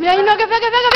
Mira, no, café, café, café.